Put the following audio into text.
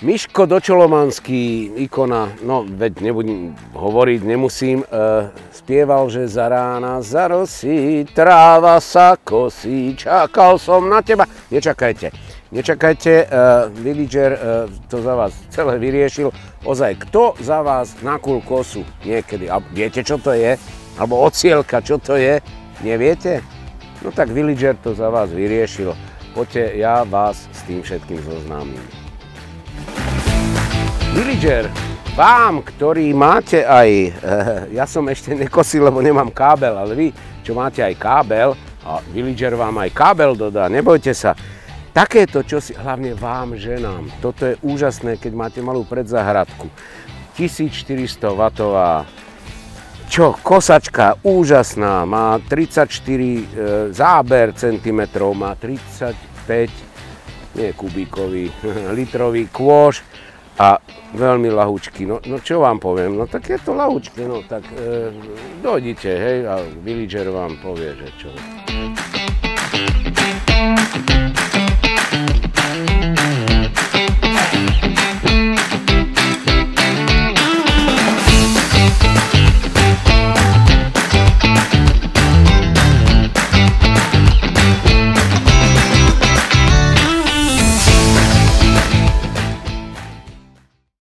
Miško Dočolomanský, ikona, no veď nebudem hovoriť, nemusím, e, spieval, že za rána zarosí, tráva sa kosí, čakal som na teba. Nečakajte, nečakajte, e, villager e, to za vás celé vyriešil. Ozaj, kto za vás nakul kosu niekedy? A viete, čo to je? Alebo ocielka, čo to je? Neviete? No tak villager to za vás vyriešil. Poďte, ja vás s tým všetkým zoznámim. Villager, vám, ktorí máte aj, eh, ja som ešte nekosil, lebo nemám kábel, ale vy, čo máte aj kábel, a Villager vám aj kábel dodá, nebojte sa. Takéto čosi, hlavne vám, ženám, toto je úžasné, keď máte malú predzahradku. 1400 W čo, kosačka úžasná, má 34 e, záber centimetrov, má 35, nie kubíkový, litrový kôž, a veľmi lahúčky. No, no čo vám poviem, no tak je to lahúčky, no tak e, dojdite, hej, a villager vám povie, že čo.